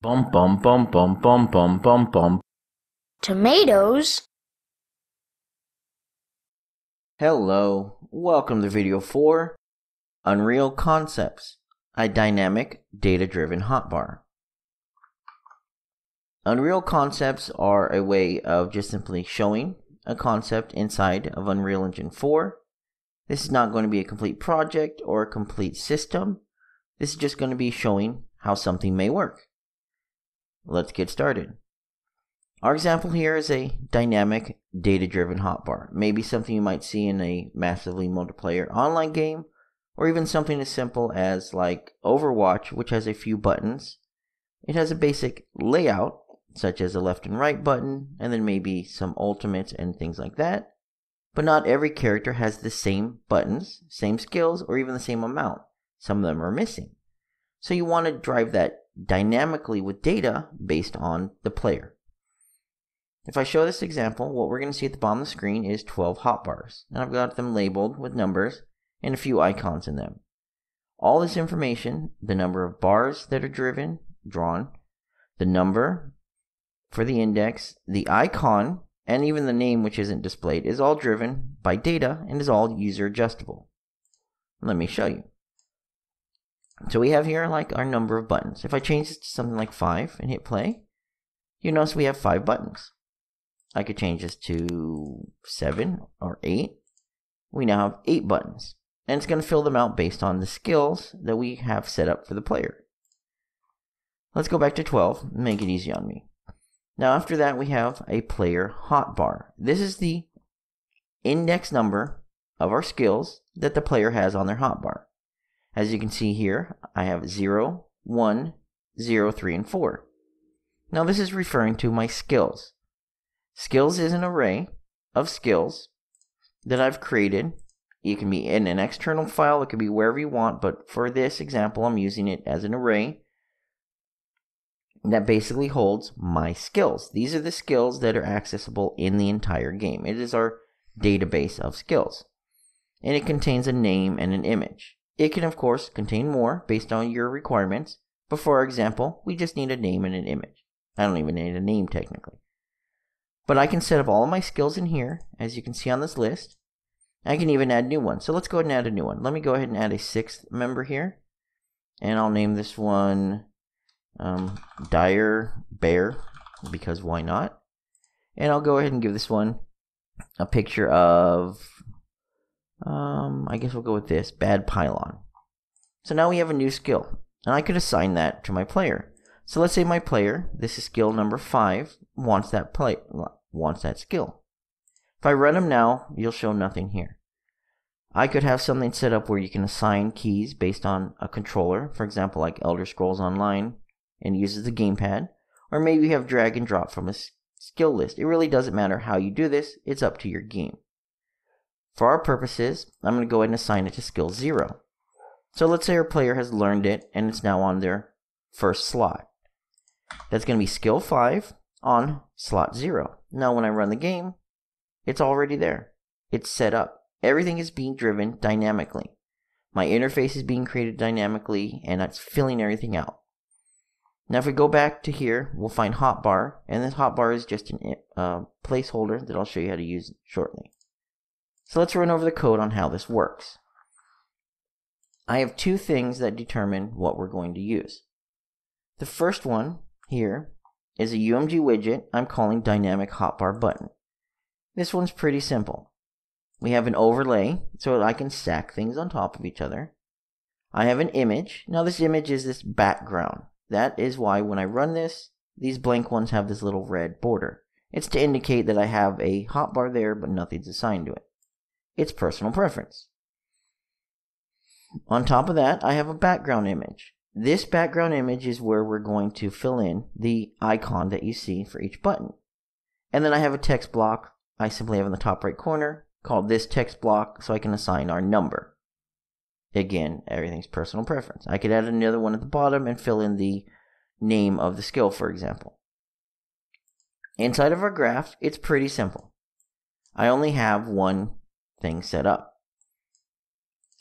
Bum bum bum bum bum bum bum bum. Tomatoes? Hello, welcome to video 4 Unreal Concepts, a dynamic data driven hotbar. Unreal Concepts are a way of just simply showing a concept inside of Unreal Engine 4. This is not going to be a complete project or a complete system. This is just going to be showing how something may work. Let's get started. Our example here is a dynamic data-driven hotbar. Maybe something you might see in a massively multiplayer online game, or even something as simple as like Overwatch, which has a few buttons. It has a basic layout, such as a left and right button, and then maybe some ultimates and things like that. But not every character has the same buttons, same skills, or even the same amount. Some of them are missing. So you want to drive that dynamically with data based on the player. If I show this example, what we're going to see at the bottom of the screen is 12 hotbars, and I've got them labeled with numbers and a few icons in them. All this information, the number of bars that are driven, drawn, the number for the index, the icon, and even the name which isn't displayed is all driven by data and is all user adjustable. Let me show you. So we have here like our number of buttons. If I change this to something like 5 and hit play, you notice we have 5 buttons. I could change this to 7 or 8. We now have 8 buttons. And it's going to fill them out based on the skills that we have set up for the player. Let's go back to 12 and make it easy on me. Now after that we have a player hotbar. This is the index number of our skills that the player has on their hotbar. As you can see here, I have 0, 1, 0, 3, and 4. Now this is referring to my skills. Skills is an array of skills that I've created. It can be in an external file, it can be wherever you want, but for this example, I'm using it as an array that basically holds my skills. These are the skills that are accessible in the entire game. It is our database of skills. And it contains a name and an image. It can, of course, contain more based on your requirements, but for example, we just need a name and an image. I don't even need a name technically. But I can set up all of my skills in here, as you can see on this list. I can even add new ones. So let's go ahead and add a new one. Let me go ahead and add a sixth member here. And I'll name this one um, Dire Bear, because why not? And I'll go ahead and give this one a picture of um, I guess we'll go with this, bad pylon. So now we have a new skill, and I could assign that to my player. So let's say my player, this is skill number 5, wants that play wants that skill. If I run him now, you'll show nothing here. I could have something set up where you can assign keys based on a controller, for example like Elder Scrolls Online, and uses the gamepad, or maybe you have drag and drop from a skill list. It really doesn't matter how you do this, it's up to your game. For our purposes, I'm going to go ahead and assign it to skill 0. So let's say our player has learned it and it's now on their first slot. That's going to be skill 5 on slot 0. Now when I run the game, it's already there. It's set up. Everything is being driven dynamically. My interface is being created dynamically and it's filling everything out. Now if we go back to here, we'll find hotbar, and this hotbar is just a uh, placeholder that I'll show you how to use shortly. So let's run over the code on how this works. I have two things that determine what we're going to use. The first one here is a UMG widget I'm calling dynamic hotbar button. This one's pretty simple. We have an overlay so I can stack things on top of each other. I have an image. Now this image is this background. That is why when I run this, these blank ones have this little red border. It's to indicate that I have a hotbar there but nothing's assigned to it. It's personal preference. On top of that, I have a background image. This background image is where we're going to fill in the icon that you see for each button. And then I have a text block I simply have in the top right corner called this text block so I can assign our number. Again, everything's personal preference. I could add another one at the bottom and fill in the name of the skill, for example. Inside of our graph, it's pretty simple. I only have one thing set up.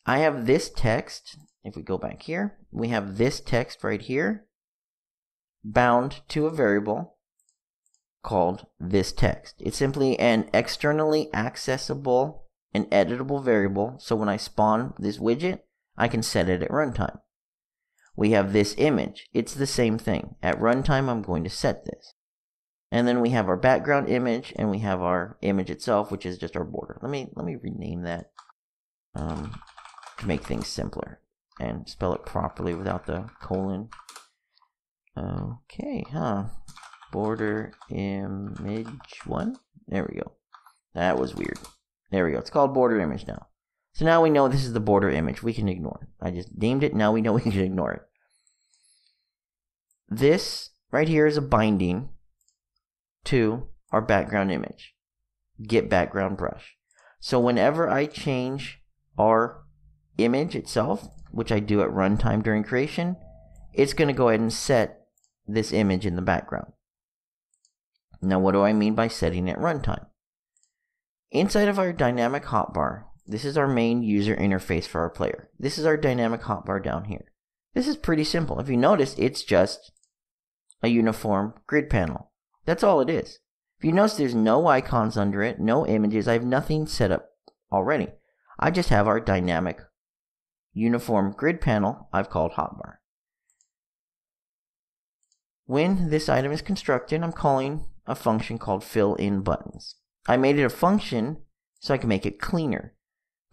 I have this text. If we go back here, we have this text right here bound to a variable called this text. It's simply an externally accessible and editable variable. So when I spawn this widget, I can set it at runtime. We have this image. It's the same thing. At runtime, I'm going to set this. And then we have our background image and we have our image itself, which is just our border. Let me let me rename that um, to make things simpler and spell it properly without the colon. Okay, huh? Border image one. There we go. That was weird. There we go. It's called border image now. So now we know this is the border image. We can ignore it. I just named it. Now we know we can ignore it. This right here is a binding to our background image. Get background brush. So whenever I change our image itself, which I do at runtime during creation, it's going to go ahead and set this image in the background. Now, what do I mean by setting at runtime? Inside of our dynamic hotbar, this is our main user interface for our player. This is our dynamic hotbar down here. This is pretty simple. If you notice, it's just a uniform grid panel. That's all it is. If you notice, there's no icons under it, no images. I have nothing set up already. I just have our dynamic uniform grid panel I've called hotbar. When this item is constructed, I'm calling a function called fill in buttons. I made it a function so I can make it cleaner.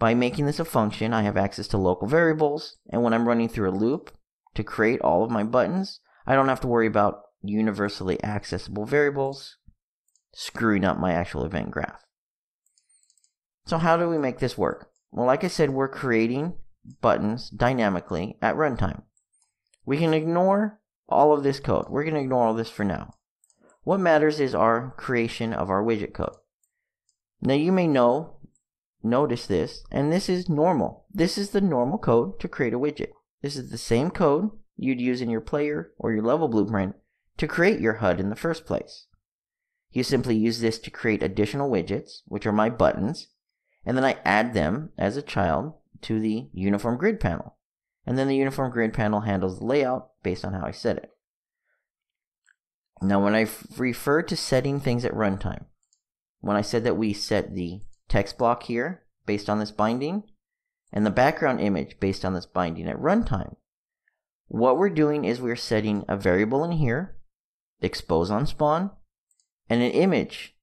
By making this a function, I have access to local variables, and when I'm running through a loop to create all of my buttons, I don't have to worry about universally accessible variables screwing up my actual event graph. So how do we make this work? Well, like I said, we're creating buttons dynamically at runtime. We can ignore all of this code. We're going to ignore all this for now. What matters is our creation of our widget code. Now you may know, notice this, and this is normal. This is the normal code to create a widget. This is the same code you'd use in your player or your level blueprint to create your HUD in the first place. You simply use this to create additional widgets, which are my buttons, and then I add them as a child to the uniform grid panel. And then the uniform grid panel handles the layout based on how I set it. Now, when I refer to setting things at runtime, when I said that we set the text block here based on this binding and the background image based on this binding at runtime, what we're doing is we're setting a variable in here, expose on spawn, and an image,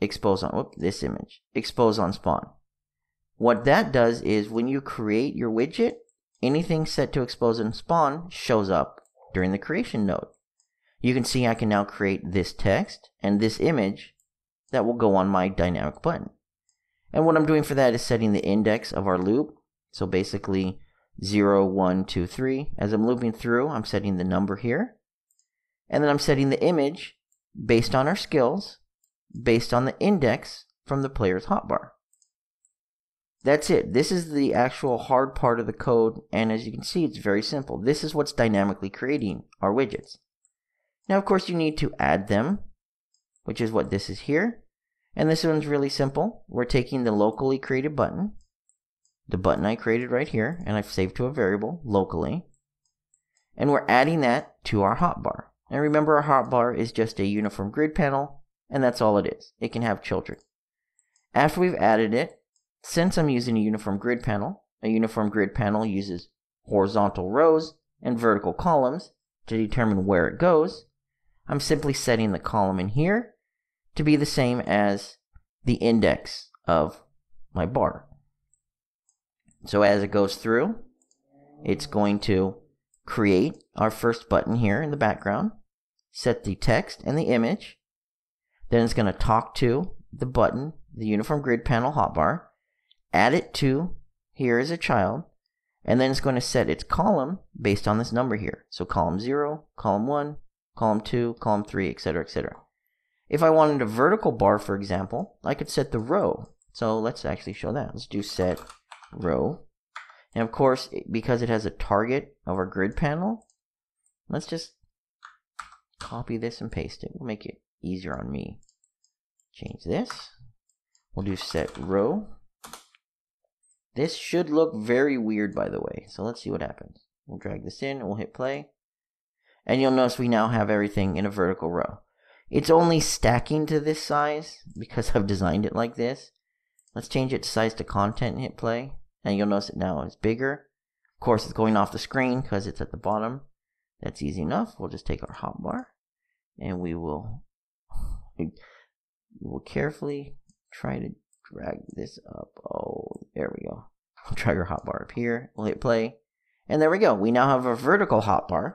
expose on, whoop, this image, expose on spawn. What that does is when you create your widget, anything set to expose on spawn shows up during the creation node. You can see I can now create this text and this image that will go on my dynamic button. And what I'm doing for that is setting the index of our loop. So basically 0, 1, 2, 3. As I'm looping through, I'm setting the number here. And then I'm setting the image based on our skills, based on the index from the player's hotbar. That's it. This is the actual hard part of the code, and as you can see, it's very simple. This is what's dynamically creating our widgets. Now, of course, you need to add them, which is what this is here. And this one's really simple. We're taking the locally created button, the button I created right here, and I've saved to a variable locally, and we're adding that to our hotbar. And remember, our hotbar is just a uniform grid panel, and that's all it is. It can have children. After we've added it, since I'm using a uniform grid panel, a uniform grid panel uses horizontal rows and vertical columns to determine where it goes. I'm simply setting the column in here to be the same as the index of my bar. So as it goes through, it's going to create our first button here in the background, set the text and the image, then it's going to talk to the button, the uniform grid panel hotbar, add it to here as a child, and then it's going to set its column based on this number here. So column 0, column 1, column 2, column 3, etc., etc. If I wanted a vertical bar, for example, I could set the row. So let's actually show that. Let's do set row. And of course, because it has a target of our grid panel, let's just copy this and paste it. We'll make it easier on me. Change this. We'll do set row. This should look very weird, by the way. So let's see what happens. We'll drag this in and we'll hit play. And you'll notice we now have everything in a vertical row. It's only stacking to this size because I've designed it like this. Let's change it to size to content and hit play. And you'll notice it now is bigger. Of course, it's going off the screen because it's at the bottom. That's easy enough. We'll just take our hotbar and we will, we will carefully try to drag this up. Oh, there we go. We'll drag our hotbar up here. We'll hit play. And there we go. We now have a vertical hotbar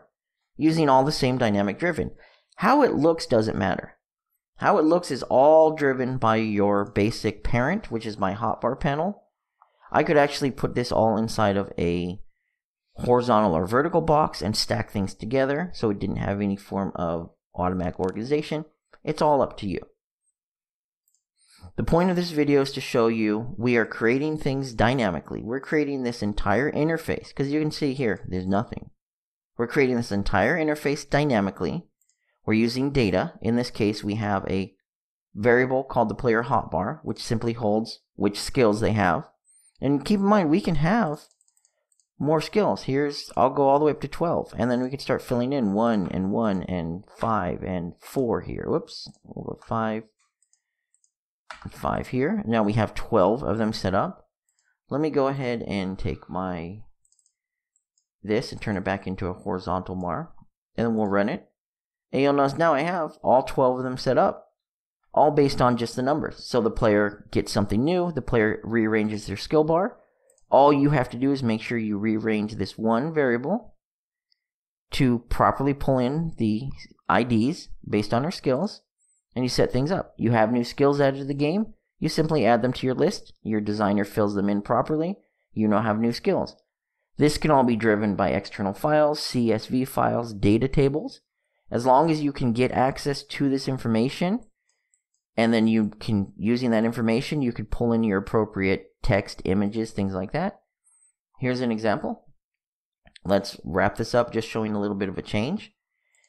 using all the same dynamic driven. How it looks doesn't matter. How it looks is all driven by your basic parent, which is my hotbar panel. I could actually put this all inside of a horizontal or vertical box and stack things together so it didn't have any form of automatic organization. It's all up to you. The point of this video is to show you we are creating things dynamically. We're creating this entire interface because you can see here, there's nothing. We're creating this entire interface dynamically. We're using data. In this case, we have a variable called the player hotbar, which simply holds which skills they have. And keep in mind, we can have more skills. Here's, I'll go all the way up to 12. And then we can start filling in 1 and 1 and 5 and 4 here. Whoops. We'll go 5 5 here. Now we have 12 of them set up. Let me go ahead and take my this and turn it back into a horizontal mar. And then we'll run it. And you'll notice now I have all 12 of them set up. All based on just the numbers. So the player gets something new. The player rearranges their skill bar all you have to do is make sure you rearrange this one variable to properly pull in the IDs based on our skills, and you set things up. You have new skills added to the game, you simply add them to your list, your designer fills them in properly, you now have new skills. This can all be driven by external files, CSV files, data tables. As long as you can get access to this information, and then you can, using that information, you could pull in your appropriate text, images, things like that. Here's an example. Let's wrap this up just showing a little bit of a change.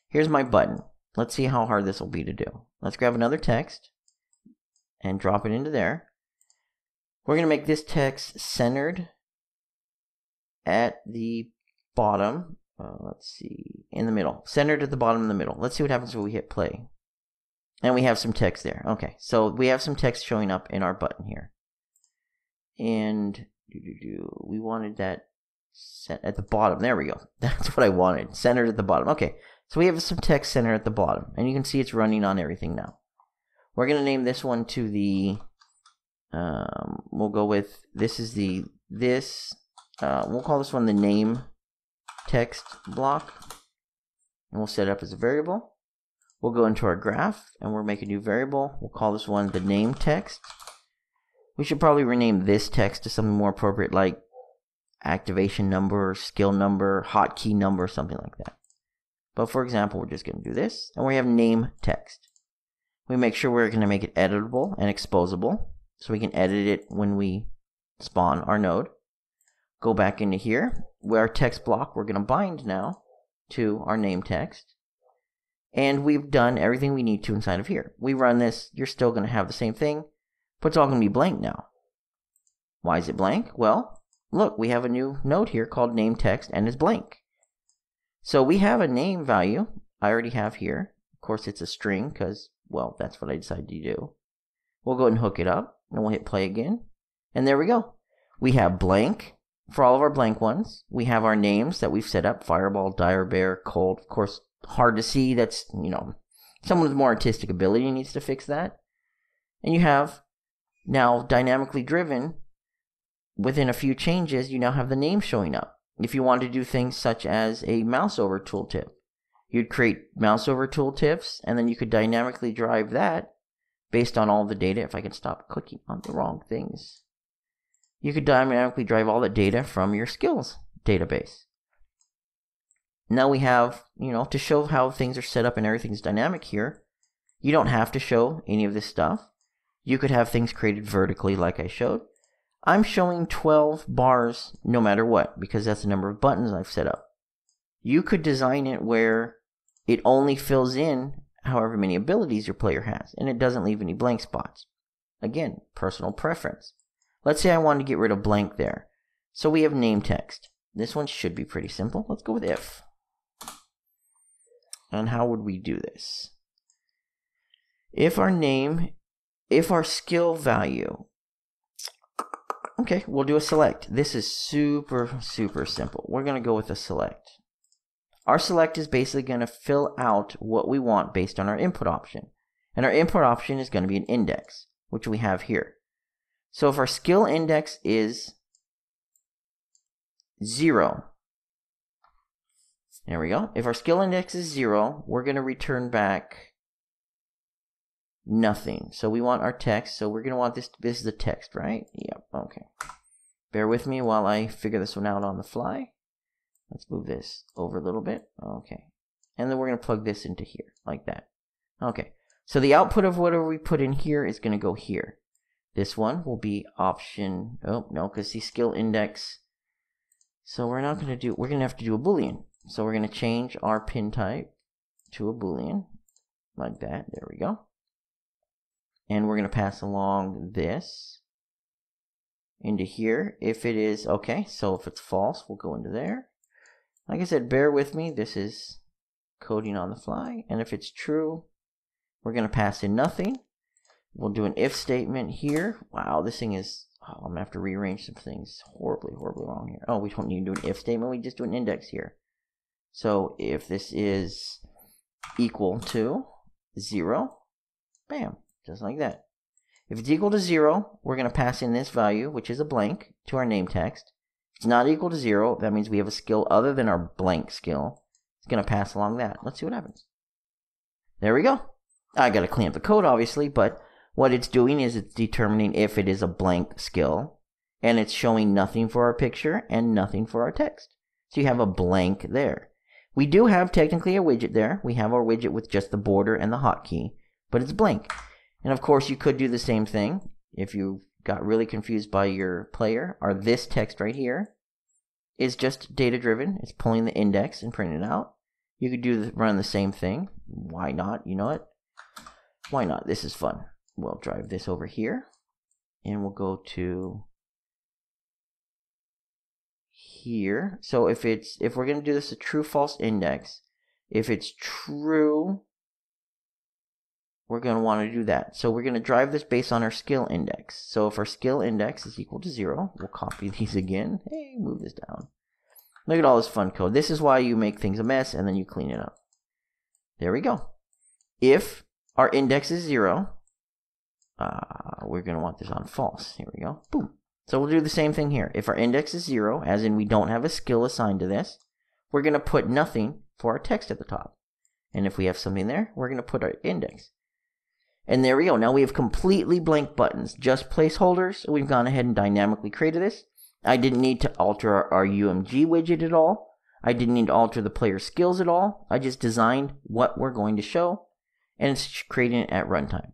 Here's my button. Let's see how hard this will be to do. Let's grab another text and drop it into there. We're going to make this text centered at the bottom. Uh, let's see, in the middle. Centered at the bottom in the middle. Let's see what happens when we hit play. And we have some text there. Okay, so we have some text showing up in our button here and we wanted that set at the bottom. There we go. That's what I wanted. Centered at the bottom. Okay, so we have some text center at the bottom, and you can see it's running on everything now. We're gonna name this one to the. Um, we'll go with this is the this. Uh, we'll call this one the name text block, and we'll set it up as a variable. We'll go into our graph, and we'll make a new variable. We'll call this one the name text. We should probably rename this text to something more appropriate like activation number, skill number, hotkey number, something like that. But for example, we're just going to do this, and we have name text. We make sure we're going to make it editable and exposable, so we can edit it when we spawn our node. Go back into here, where our text block we're going to bind now to our name text. And we've done everything we need to inside of here. We run this, you're still going to have the same thing. But it's all going to be blank now. Why is it blank? Well, look, we have a new node here called name text and it's blank. So we have a name value I already have here. Of course, it's a string because, well, that's what I decided to do. We'll go ahead and hook it up and we'll hit play again. And there we go. We have blank for all of our blank ones. We have our names that we've set up Fireball, Dire Bear, Cold. Of course, hard to see. That's, you know, someone with more artistic ability needs to fix that. And you have now, dynamically driven, within a few changes, you now have the name showing up. If you want to do things such as a mouse over tooltip, you'd create mouse over tooltips, and then you could dynamically drive that based on all the data. If I can stop clicking on the wrong things, you could dynamically drive all the data from your skills database. Now we have, you know, to show how things are set up and everything's dynamic here, you don't have to show any of this stuff. You could have things created vertically like I showed. I'm showing 12 bars no matter what because that's the number of buttons I've set up. You could design it where it only fills in however many abilities your player has and it doesn't leave any blank spots. Again, personal preference. Let's say I wanted to get rid of blank there. So we have name text. This one should be pretty simple. Let's go with if. And how would we do this? If our name, if our skill value, okay, we'll do a select. This is super, super simple. We're going to go with a select. Our select is basically going to fill out what we want based on our input option. And our input option is going to be an index, which we have here. So if our skill index is 0, there we go. If our skill index is 0, we're going to return back nothing. So we want our text. So we're going to want this, this is the text, right? Yep, okay. Bear with me while I figure this one out on the fly. Let's move this over a little bit. Okay. And then we're going to plug this into here, like that. Okay. So the output of whatever we put in here is going to go here. This one will be option, oh, no, because the skill index. So we're not going to do, we're going to have to do a boolean. So we're going to change our pin type to a boolean, like that. There we go. And we're going to pass along this into here. If it is, okay, so if it's false, we'll go into there. Like I said, bear with me. This is coding on the fly. And if it's true, we're going to pass in nothing. We'll do an if statement here. Wow, this thing is, oh, I'm going to have to rearrange some things horribly, horribly wrong here. Oh, we don't need to do an if statement. We just do an index here. So if this is equal to 0, bam, just like that. If it's equal to 0, we're going to pass in this value, which is a blank, to our name text. If it's not equal to 0, that means we have a skill other than our blank skill. It's going to pass along that. Let's see what happens. There we go. I got to clean up the code, obviously, but what it's doing is it's determining if it is a blank skill, and it's showing nothing for our picture and nothing for our text. So you have a blank there. We do have technically a widget there. We have our widget with just the border and the hotkey, but it's blank. And of course, you could do the same thing if you got really confused by your player. Or this text right here is just data driven. It's pulling the index and printing it out. You could do the, run the same thing. Why not? You know what? Why not? This is fun. We'll drive this over here, and we'll go to here. So if it's if we're going to do this a true false index, if it's true, we're going to want to do that. So we're going to drive this based on our skill index. So if our skill index is equal to 0, we'll copy these again. Hey, move this down. Look at all this fun code. This is why you make things a mess and then you clean it up. There we go. If our index is 0, uh, we're going to want this on false. Here we go. Boom. So we'll do the same thing here. If our index is 0, as in we don't have a skill assigned to this, we're going to put nothing for our text at the top. And if we have something there, we're going to put our index. And there we go. Now we have completely blank buttons, just placeholders. We've gone ahead and dynamically created this. I didn't need to alter our, our UMG widget at all. I didn't need to alter the player skills at all. I just designed what we're going to show, and it's creating it at runtime.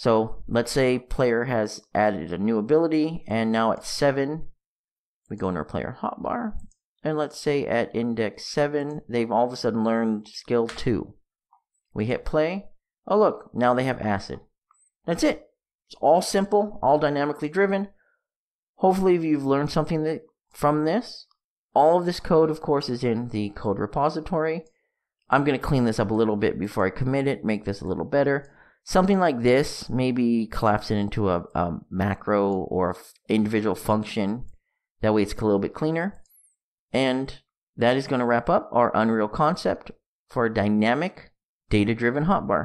So let's say player has added a new ability, and now at 7, we go into our player hotbar. And let's say at index 7, they've all of a sudden learned skill 2. We hit play. Oh look, now they have acid. That's it. It's all simple, all dynamically driven. Hopefully you've learned something that, from this. All of this code, of course, is in the code repository. I'm going to clean this up a little bit before I commit it, make this a little better something like this, maybe collapse it into a, a macro or individual function. That way it's a little bit cleaner. And that is going to wrap up our Unreal concept for a dynamic data driven hotbar.